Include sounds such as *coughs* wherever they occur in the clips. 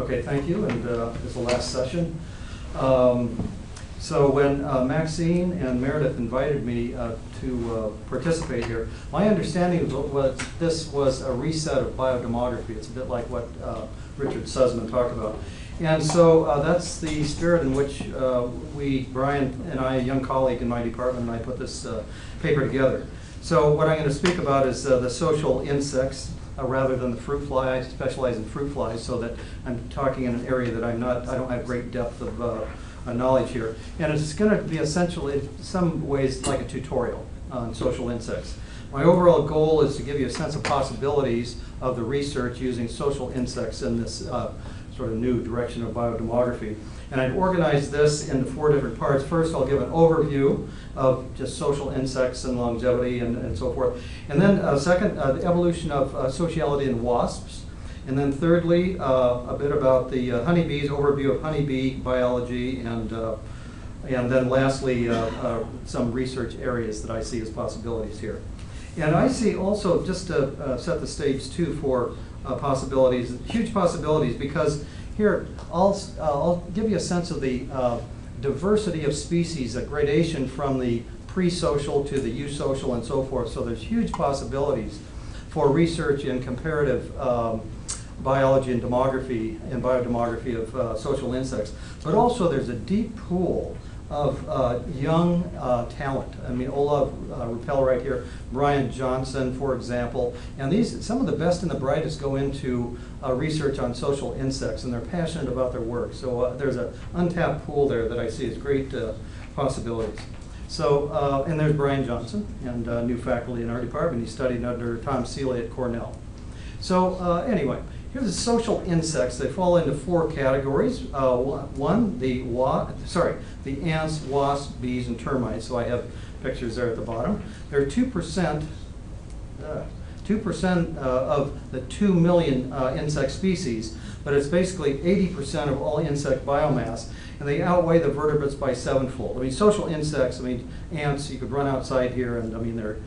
Okay, thank you, and uh, it's the last session. Um, So when uh, Maxine and Meredith invited me uh, to uh, participate here, my understanding was- this was a reset of biodemography. It's a bit like what uh, Richard Suzman talked about. And so uh, that's the spirit in which we, Brian and I, a young colleague in my department, and I put this paper together. So what I'm going to speak about is the social insects uh, rather than the fruit fly. I specialize in fruit flies, so that I'm talking in an area that I'm not, I don't have great depth of uh, uh, knowledge here. And it's going to be essentially, in some ways, like a tutorial on social insects. My overall goal is to give you a sense of possibilities of the research using social insects in this uh, sort of new direction of biodemography. And I've organized this into four different parts. First, I'll give an overview of just social insects and longevity and, and so forth. And then, uh, second, uh, the evolution of uh, sociality in wasps. And then thirdly, uh, a bit about the uh, honeybees, overview of honeybee biology, and, uh, and then lastly, some research areas that I see as possibilities here. And I see also, just to set the stage too for possibilities, huge possibilities, because here, I'll, uh, I'll give you a sense of the uh, diversity of species, a gradation from the pre-social to the eusocial and so forth. So there's huge possibilities for research in comparative um, biology and demography and biodemography of uh, social insects. But also there's a deep pool of uh, young uh, talent. I mean, Olav uh, Rueppell right here, Brian Johnson, for example. And these, some of the best and the brightest go into uh, research on social insects, and they're passionate about their work. So uh, there's an untapped pool there that I see as great uh, possibilities. So, and there's Brian Johnson, and new faculty in our department. He studied under Tom Seeley at Cornell. So anyway, here's the social insects. They fall into four categories. Uh, one, the wa- sorry, the ants, wasps, bees, and termites. So I have pictures there at the bottom. There are two percent. uh, Two percent uh, of the two million uh, insect species, but it's basically eighty percent of all insect biomass, and they outweigh the vertebrates by sevenfold. I mean, social insects. I mean, ants. You could run outside here, and I mean, they're.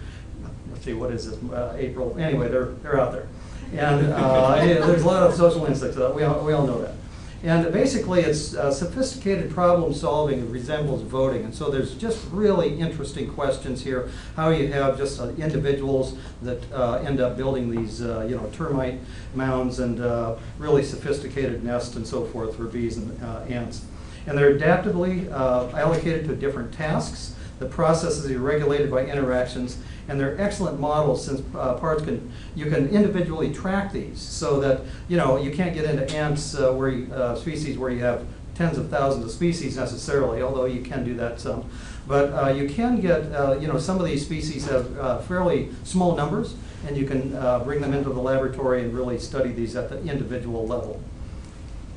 Let's see, what is this? Uh, April. Anyway, they're they're out there. And uh, *laughs* there's a lot of social insects, uh, we all, we all know that. And basically, it's uh, sophisticated problem solving that resembles voting. And so there's just really interesting questions here. How you have just uh, individuals that uh, end up building these, uh, you know, termite mounds and uh, really sophisticated nests and so forth for bees and uh, ants. And they're adaptively uh, allocated to different tasks. The processes are regulated by interactions, and they're excellent models since uh, parts can, you can individually track these so that, you know, you can't get into ants uh, where you, uh, species where you have tens of thousands of species necessarily, although you can do that some. But uh, you can get, uh, you know, some of these species have uh, fairly small numbers, and you can uh, bring them into the laboratory and really study these at the individual level.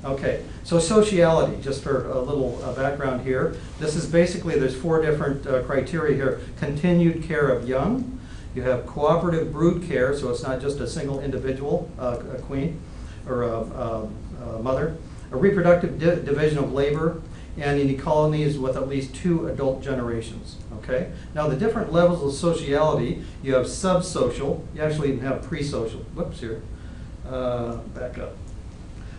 Okay, so sociality, just for a little uh, background here. This is basically, there's four different uh, criteria here. Continued care of young. You have cooperative brood care, so it's not just a single individual, uh, a queen or a, a, a mother. A reproductive di- division of labor, and in colonies with at least two adult generations. Okay. Now the different levels of sociality. You have subsocial. You actually even have pre-social. Whoops here. Uh, back up.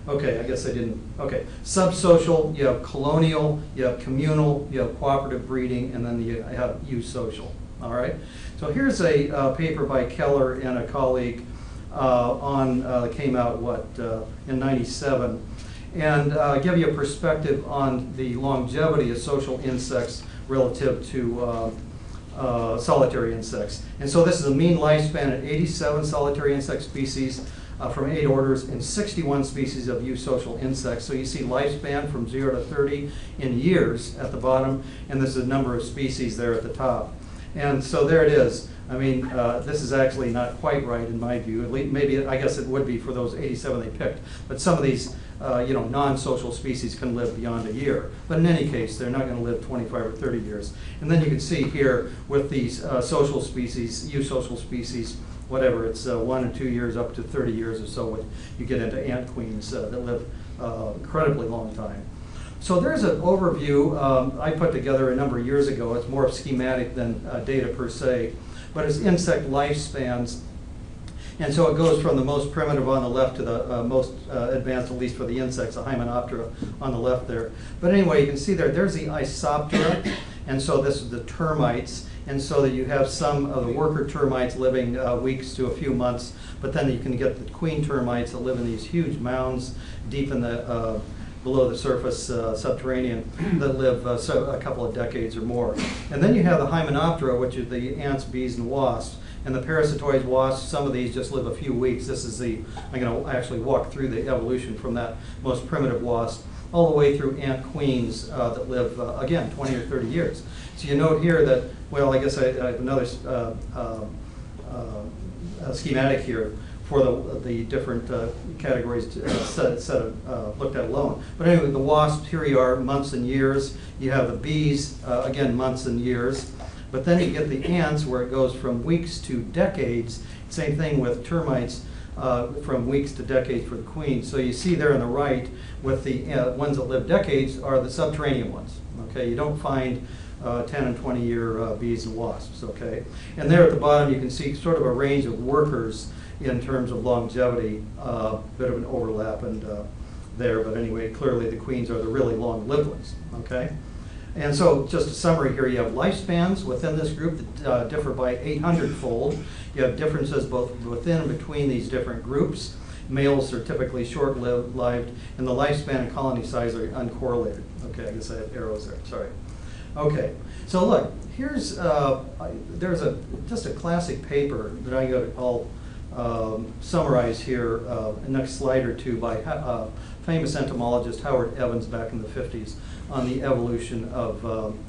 Okay, I guess I didn't, okay. Subsocial, you have colonial, you have communal, you have cooperative breeding, and then you have eusocial, all right? So here's a uh, paper by Keller and a colleague uh, on, uh, that came out, what, uh, in 97, and uh, give you a perspective on the longevity of social insects relative to uh, solitary insects. And so this is a mean lifespan of 87 solitary insect species uh, from eight orders and 61 species of eusocial insects. So you see lifespan from 0 to 30 in years at the bottom, and this is a number of species there at the top. And so there it is. I mean, uh, this is actually not quite right in my view. At least, maybe, I guess it would be for those 87 they picked. But some of these, uh, you know, non-social species can live beyond a year. But in any case, they're not going to live 25 or 30 years. And then you can see here with these uh, social species, eusocial species, whatever, it's uh, one and two years up to 30 years or so when you get into ant queens uh, that live uh, incredibly long time. So there's an overview um, I put together a number of years ago. It's more schematic than uh, data per se, but it's insect lifespans. And so it goes from the most primitive on the left to the uh, most uh, advanced, at least for the insects, the Hymenoptera on the left there. But anyway, you can see there, there's the Isoptera, and so this is the termites. And so that you have some of the worker termites living uh, weeks to a few months, but then you can get the queen termites that live in these huge mounds deep in the, uh, below the surface uh, subterranean *clears throat* that live uh, so a couple of decades or more. And then you have the Hymenoptera, which are the ants, bees, and wasps. And the parasitoids, wasps, some of these just live a few weeks. This is the, I'm going to actually walk through the evolution from that most primitive wasp all the way through ant queens uh, that live, uh, again, 20 or 30 years. So you note here that, well, I guess I, I have another uh, uh, uh, schematic here for the, the different uh, categories to, uh, set, set of, looked at alone. But anyway, the wasps, here you are, months and years. You have the bees, again, months and years. But then you get the ants where it goes from weeks to decades. Same thing with termites, uh, from weeks to decades for the queen. So you see there on the right with the uh, ones that live decades are the subterranean ones. Okay, you don't find uh, 10 and 20 year uh, bees and wasps. Okay, and there at the bottom you can see sort of a range of workers in terms of longevity, uh, bit of an overlap and uh, there. But anyway, clearly the queens are the really long-lived ones. Okay. And so, just a summary here, you have lifespans within this group that uh, differ by 800-fold. You have differences both within and between these different groups. Males are typically short-lived, and the lifespan and colony size are uncorrelated. Okay, I guess I have arrows there, sorry. Okay, so look, here's, uh, there's a, just a classic paper that I got, I'll um, summarize here, uh, next slide or two, by uh, famous entomologist Howard Evans back in the 50s on the evolution of um,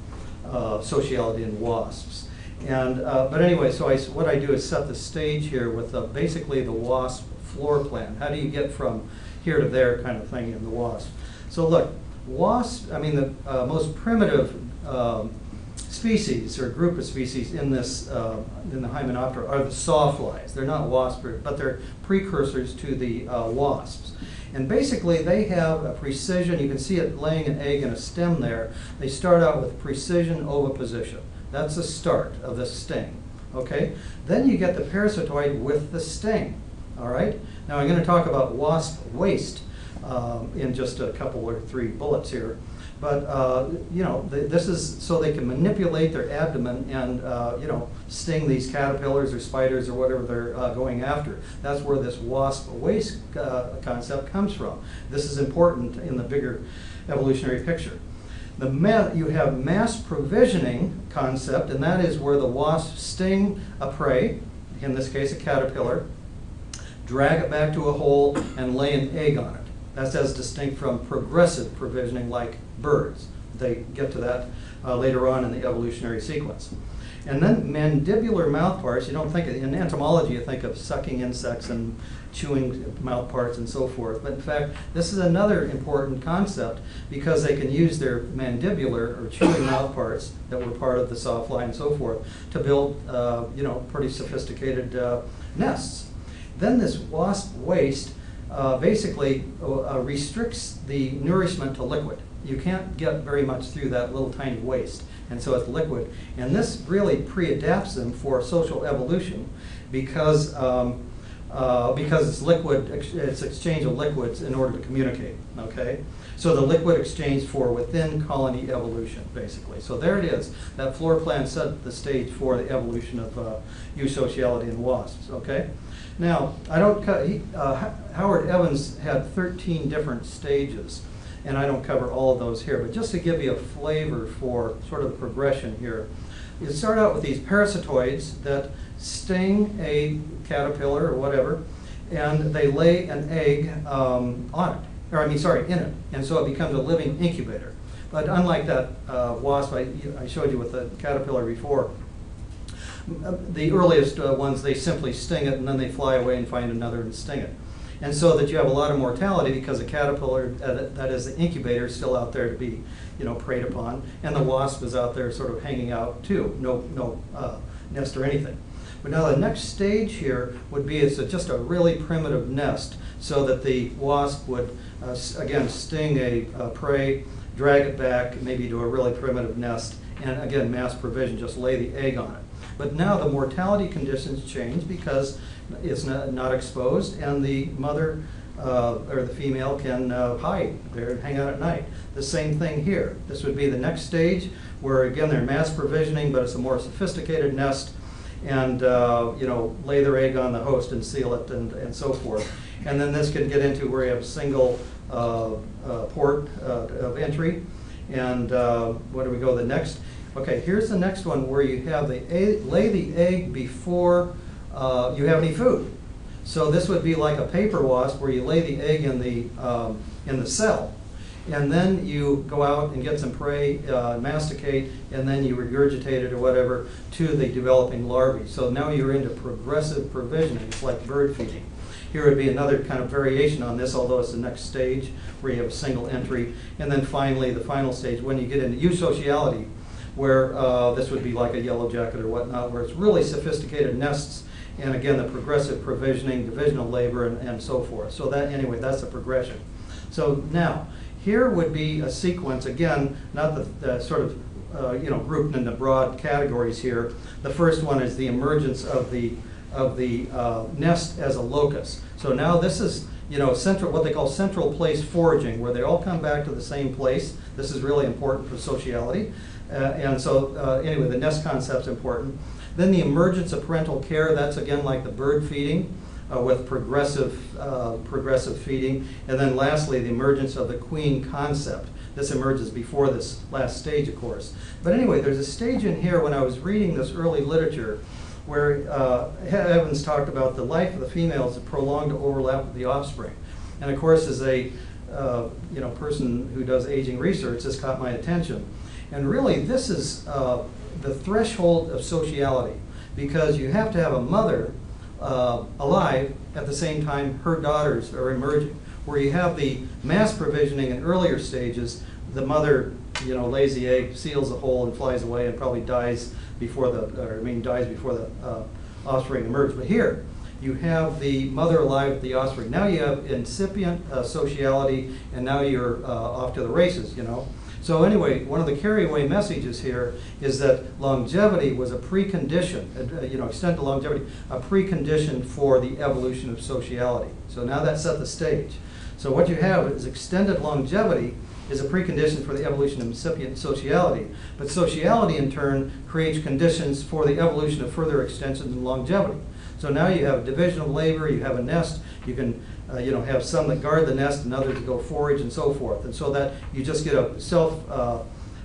uh, sociality in wasps. And, uh, but anyway, so I, what I do is set the stage here with uh, basically the wasp floor plan. How do you get from here to there kind of thing in the wasp? So look, wasp, I mean, the uh, most primitive um, species or group of species in this, uh, in the Hymenoptera are the sawflies. They're not wasps, but they're precursors to the uh, wasps. And basically, they have a precision, you can see it laying an egg in a stem there. They start out with precision oviposition. That's the start of the sting, okay? Then you get the parasitoid with the sting, all right? Now, I'm going to talk about wasp waist um, in just a couple or three bullets here. But, uh, you know, th this is so they can manipulate their abdomen and, uh, you know, sting these caterpillars or spiders or whatever they're uh, going after. That's where this wasp waist uh, concept comes from. This is important in the bigger evolutionary picture. The ma you have mass provisioning concept, and that is where the wasps sting a prey, in this case a caterpillar, drag it back to a hole, and lay an egg on it. That's as distinct from progressive provisioning like birds. They get to that uh, later on in the evolutionary sequence. And then mandibular mouthparts, you don't think, of, in entomology you think of sucking insects and chewing mouthparts and so forth. But in fact, this is another important concept because they can use their mandibular or chewing mouthparts that were part of the sawfly and so forth to build, uh, you know, pretty sophisticated uh, nests. Then this wasp waist uh, basically uh, restricts the nourishment to liquid. You can't get very much through that little tiny waist, and so it's liquid. And this really pre-adapts them for social evolution because um, uh, because it's liquid, it's exchange of liquids in order to communicate. Okay, so the liquid exchange for within colony evolution, basically. So there it is. That floor plan set the stage for the evolution of uh, eusociality in wasps. Okay. Now, I don't, he, uh, Howard Evans had 13 different stages, and I don't cover all of those here, but just to give you a flavor for sort of the progression here, you start out with these parasitoids that sting a caterpillar or whatever, and they lay an egg um, on it, or I mean, sorry, in it, and so it becomes a living incubator. But unlike that uh, wasp I, I showed you with the caterpillar before, the earliest uh, ones, they simply sting it and then they fly away and find another and sting it. And so that you have a lot of mortality because the caterpillar, uh, that is the incubator, is still out there to be, you know, preyed upon, and the wasp is out there sort of hanging out too, no, no uh, nest or anything. But now the next stage here would be it's just a really primitive nest, so that the wasp would uh, again sting a, a prey, drag it back maybe to a really primitive nest, and again mass provision, just lay the egg on it. But now the mortality conditions change because it's not, not exposed and the mother uh, or the female can uh, hide there and hang out at night. The same thing here. This would be the next stage where again they're mass provisioning, but it's a more sophisticated nest and uh, you know lay their egg on the host and seal it and, and so forth. And then this can get into where you have a single uh, uh, port uh, of entry. And uh, where do we go? The next. Okay, here's the next one where you have the egg, lay the egg before uh, you have any food. So this would be like a paper wasp where you lay the egg in the um, in the cell, and then you go out and get some prey, uh, masticate, and then you regurgitate it or whatever to the developing larvae. So now you're into progressive provisioning. It's like bird feeding. Here would be another kind of variation on this, although it's the next stage where you have a single entry. And then finally, the final stage, when you get into eusociality, where uh, this would be like a yellow jacket or whatnot, where it's really sophisticated nests and again, the progressive provisioning, division of labor, and, and so forth. So that, anyway, that's the progression. So now, here would be a sequence, again, not the, the sort of, uh, you know, grouped into broad categories here. The first one is the emergence of the, of the uh, nest as a locus. So now this is, you know, central, what they call central place foraging, where they all come back to the same place. This is really important for sociality. Uh, and so, uh, anyway, the nest concept's important. Then the emergence of parental care, that's again like the bird feeding uh, with progressive, uh, progressive feeding. And then lastly, the emergence of the queen concept. This emerges before this last stage, of course. But anyway, there's a stage in here when I was reading this early literature where uh, Evans talked about the life of the female as a prolonged overlap with the offspring. And of course, as a uh, you know person who does aging research, this caught my attention. And really, this is uh, the threshold of sociality because you have to have a mother uh, alive at the same time her daughters are emerging. Where you have the mass provisioning in earlier stages, the mother, you know, the egg, seals the hole, and flies away, and probably dies before the, I mean, dies before the uh, offspring emerge. But here, you have the mother alive with the offspring. Now you have incipient uh, sociality, and now you're uh, off to the races, you know. So anyway, one of the carry-away messages here is that longevity was a precondition, uh, you know, extent to longevity, a precondition for the evolution of sociality. So now that set the stage. So what you have is extended longevity is a precondition for the evolution of incipient sociality. But sociality, in turn, creates conditions for the evolution of further extensions in longevity. So now you have division of labor, you have a nest, you can uh, you know, have some that guard the nest and others that go forage and so forth. And so that you just get a self, uh,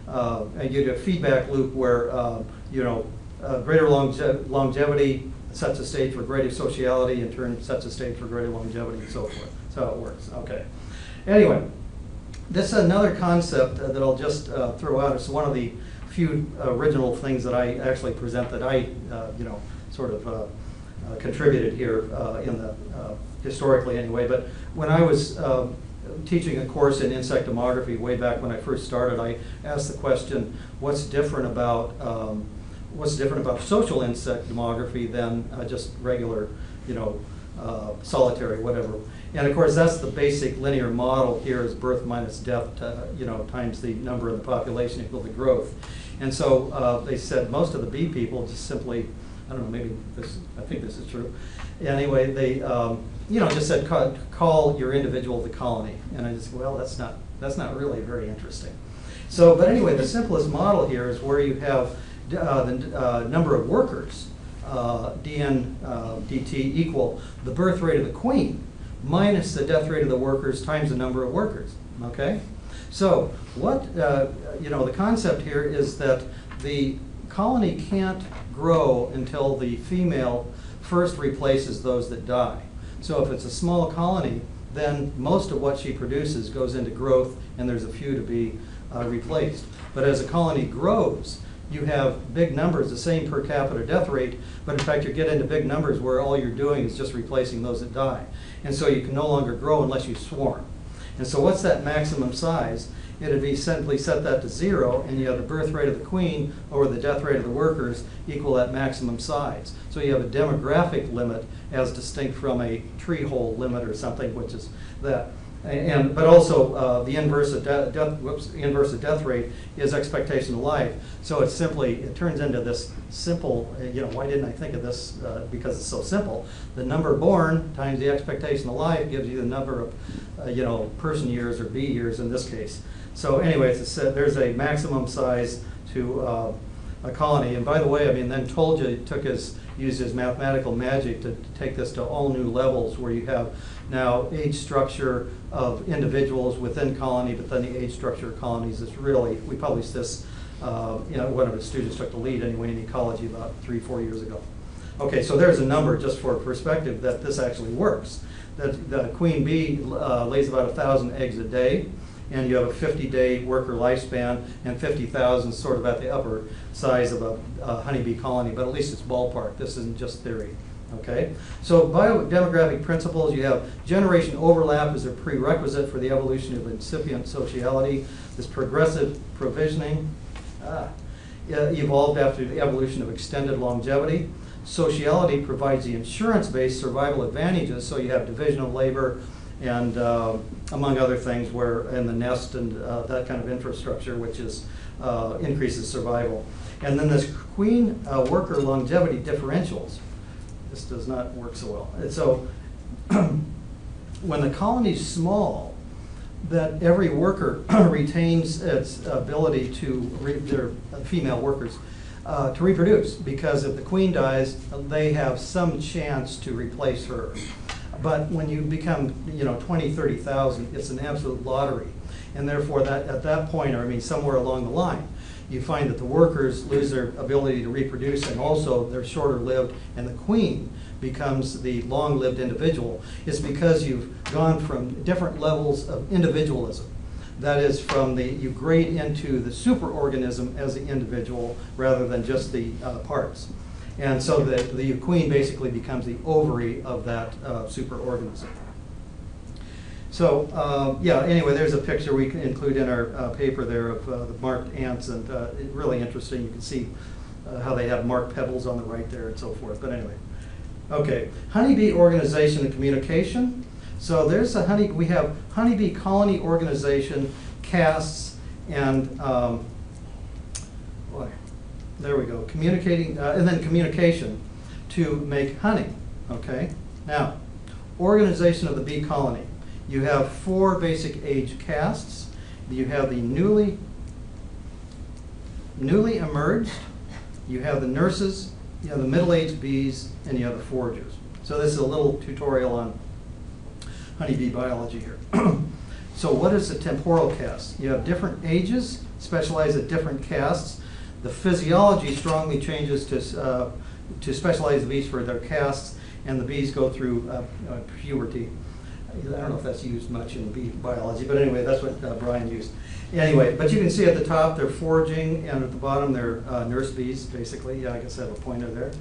uh, and you get a feedback loop where, uh, you know, uh, greater longe longevity sets a stage for greater sociality, in turn sets a stage for greater longevity and so forth. That's how it works. Okay. Anyway, this is another concept that I'll just uh, throw out. It's one of the few original things that I actually present that I, you know, sort of contributed here in the historically anyway, but when I was um, teaching a course in insect demography way back when I first started, I asked the question, what's different about um, what's different about social insect demography than uh, just regular, you know, uh, solitary, whatever. And of course, that's the basic linear model here is birth minus death, you know, times the number of the population equal to growth. And so uh, they said most of the bee people just simply, I don't know, maybe this, I think this is true. Anyway, they, um, you know, just said call, call your individual the colony. And I just, well, that's not, that's not really very interesting. So, but anyway, the simplest model here is where you have uh, the uh, number of workers, uh, dn uh, dt equal the birth rate of the queen minus the death rate of the workers times the number of workers, okay? So what, uh, you know, the concept here is that the colony can't grow until the female first replaces those that die. So if it's a small colony, then most of what she produces goes into growth and there's a few to be uh, replaced. But as a colony grows, you have big numbers, the same per capita death rate, but in fact you get into big numbers where all you're doing is just replacing those that die. And so you can no longer grow unless you swarm. And so what's that maximum size? it'd be simply set that to zero, and you have the birth rate of the queen over the death rate of the workers equal that maximum size. So you have a demographic limit as distinct from a tree hole limit or something, which is that. And, but also, uh, the inverse of death, death, whoops, inverse of death rate is expectation of life. So it's simply, it turns into this simple, uh, you know, why didn't I think of this? Uh, Because it's so simple. The number born times the expectation of life gives you the number of, uh, you know, person years or bee years in this case. So anyways, it's, uh, there's a maximum size to uh, a colony. And by the way, I mean, then Tolja took his, used his mathematical magic to to take this to all new levels where you have now age structure of individuals within colony, but then the age structure of colonies is really, we published this, uh, you know, one of the students took the lead anyway in ecology about three, four years ago. Okay, so there's a number, just for perspective, that this actually works. That the queen bee uh, lays about a thousand eggs a day, and you have a 50-day worker lifespan, and 50,000 is sort of at the upper size of a a honeybee colony, but at least it's ballpark. This isn't just theory. Okay? So biodemographic principles, you have generation overlap is a prerequisite for the evolution of incipient sociality. This progressive provisioning ah, evolved after the evolution of extended longevity. Sociality provides the insurance-based survival advantages, so you have division of labor and uh, among other things where in the nest and uh, that kind of infrastructure, which is uh, increases survival. And then this queen uh, worker longevity differentials this does not work so well. And so *clears throat* when the colony's small, that every worker *clears throat* retains its ability to, their female workers, uh, to reproduce, because if the queen dies, they have some chance to replace her. But when you become, you know, 20, 30,000, it's an absolute lottery. And therefore, that, at that point, or I mean, somewhere along the line, you find that the workers lose their ability to reproduce and also they're shorter lived and the queen becomes the long-lived individual It's because you've gone from different levels of individualism. That is from the, you grade into the superorganism as the individual rather than just the uh, parts. And so the, the queen basically becomes the ovary of that uh, superorganism. So, uh, yeah, anyway, there's a picture we can include in our uh, paper there of uh, the marked ants, and uh, really interesting. You can see uh, how they have marked pebbles on the right there and so forth, but anyway. Okay, honeybee organization and communication. So there's a honey, we have honeybee colony organization, castes, and, um, boy, there we go, communicating, uh, and then communication to make honey, okay? Now, organization of the bee colony. You have four basic age castes. You have the newly, newly emerged, you have the nurses, you have the middle-aged bees, and you have the foragers. So this is a little tutorial on honeybee biology here. *clears throat* so what is a temporal caste? You have different ages, specialize at different castes. The physiology strongly changes to, uh, to specialize the bees for their castes, and the bees go through uh, uh, puberty. I don't know if that's used much in bee biology, but anyway, that's what uh, Brian used. Anyway, but you can see at the top, they're foraging, and at the bottom, they're uh, nurse bees, basically. Yeah, I guess I have a pointer there.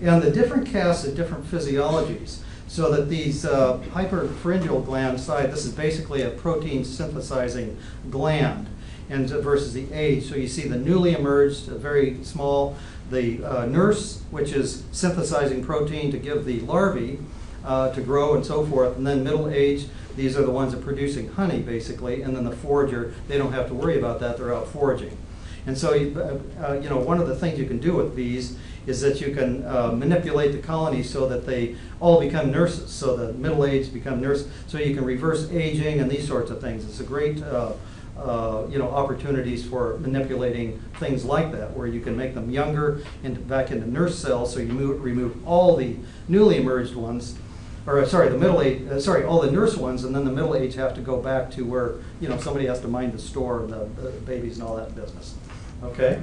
And the different castes have different physiologies, so that these uh, hypopharyngeal gland side, this is basically a protein synthesizing gland, and versus the age. So you see the newly emerged, very small, the uh, nurse, which is synthesizing protein to give the larvae, uh, to grow and so forth. And then middle age, these are the ones that are producing honey, basically. And then the forager, they don't have to worry about that. They're out foraging. And so, you, uh, uh, you know, one of the things you can do with bees is that you can uh, manipulate the colony so that they all become nurses. So the middle aged become nurses. So you can reverse aging and these sorts of things. It's a great, uh, uh, you know, opportunities for manipulating things like that, where you can make them younger and back into nurse cells. So you move, remove all the newly emerged ones or uh, sorry, the middle age, uh, sorry, all the nurse ones, and then the middle age have to go back to where, you know, somebody has to mind the store and the, the babies and all that business. Okay?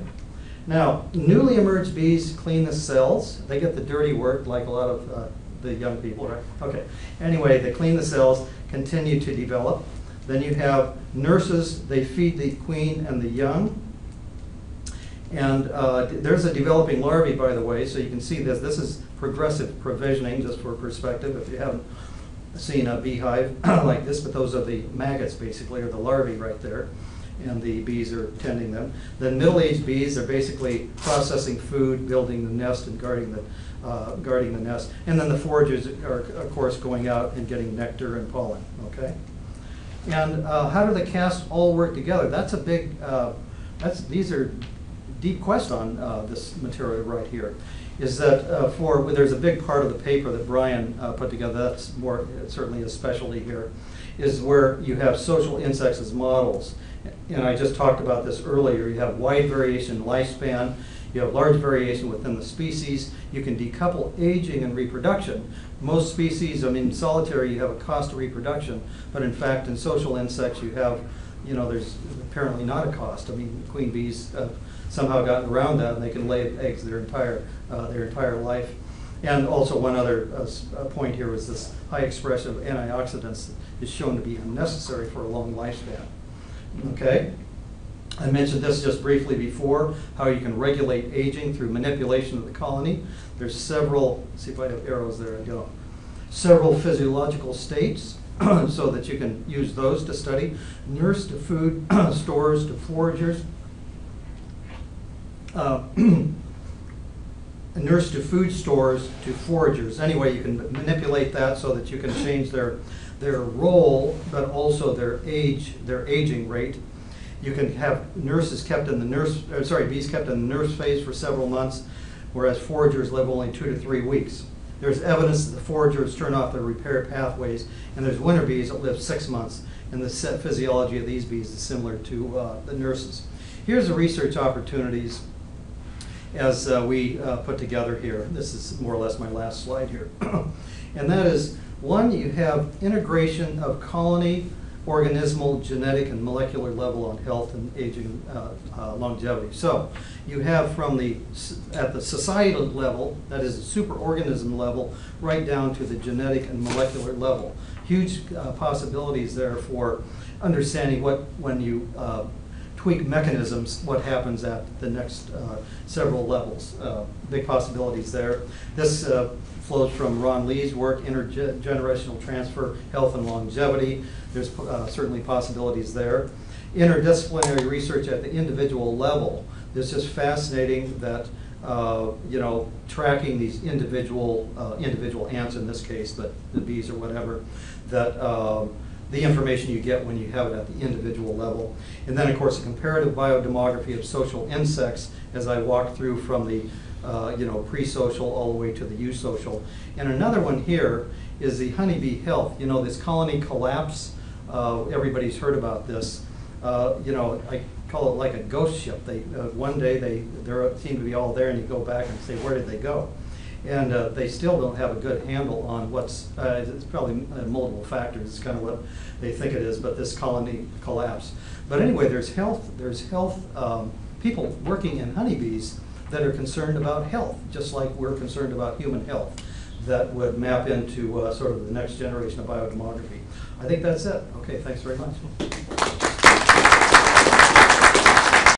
Now, newly emerged bees clean the cells. They get the dirty work like a lot of uh, the young people, right? Okay. Anyway, they clean the cells, continue to develop. Then you have nurses, they feed the queen and the young. And uh, there's a developing larvae, by the way, so you can see this. This is progressive provisioning, just for perspective, if you haven't seen a beehive *clears throat* like this, but those are the maggots, basically, or the larvae right there, and the bees are tending them. Then middle-aged bees are basically processing food, building the nest, and guarding the, uh, guarding the nest. And then the foragers are, of course, going out and getting nectar and pollen, okay? And uh, how do the castes all work together? That's a big, uh, that's, these are deep quest on uh, this material right here. Is that uh, for, well, there's a big part of the paper that Brian uh, put together, that's more, certainly a specialty here, is where you have social insects as models. And I just talked about this earlier, you have wide variation in lifespan, you have large variation within the species, you can decouple aging and reproduction. Most species, I mean, solitary, you have a cost of reproduction, but in fact, in social insects, you have, you know, there's apparently not a cost. I mean, queen bees have somehow gotten around that, and they can lay eggs their entire, uh, their entire life. And also one other uh, uh, point here was this high expression of antioxidants is shown to be unnecessary for a long lifespan. Okay? I mentioned this just briefly before, how you can regulate aging through manipulation of the colony. There's several, see if I have arrows there, I go. Several physiological states, *clears throat* so that you can use those to study. Nurse to food *clears throat* stores to foragers. Uh, *clears throat* nurse to food stores to foragers. Anyway, you can manipulate that so that you can change their, their role, but also their age, their aging rate. You can have nurses kept in the nurse, uh, sorry, bees kept in the nurse phase for several months, whereas foragers live only two to three weeks. There's evidence that the foragers turn off their repair pathways, and there's winter bees that live six months. And the physiology of these bees is similar to uh, the nurses. Here's the research opportunities as uh, we uh, put together here. This is more or less my last slide here. *coughs* and that is, one, you have integration of colony, organismal, genetic, and molecular level on health and aging uh, uh, longevity. So you have from the, at the societal level, that is the superorganism level, right down to the genetic and molecular level. Huge uh, possibilities there for understanding what, when you uh, tweak mechanisms, what happens at the next uh, several levels. Uh, Big possibilities there. This flows from Ron Lee's work, intergenerational transfer, health and longevity. There's uh, certainly possibilities there. Interdisciplinary research at the individual level. It's just fascinating that, uh, you know, tracking these individual, uh, individual ants in this case, but the bees or whatever, that um, the information you get when you have it at the individual level. And then, of course, a comparative biodemography of social insects as I walk through from the, uh, you know, pre-social all the way to the eusocial. And another one here is the honeybee health. You know, this colony collapse, uh, everybody's heard about this. Uh, You know, I call it like a ghost ship. They, uh, one day they, they seem to be all there and you go back and say, where did they go? And uh, they still don't have a good handle on what's, uh, it's probably uh, multiple factors, it's kind of what they think it is, but this colony collapse. But anyway, there's health, there's health, um, people working in honeybees that are concerned about health, just like we're concerned about human health, that would map into uh, sort of the next generation of biodemography. I think that's it. Okay, thanks very much.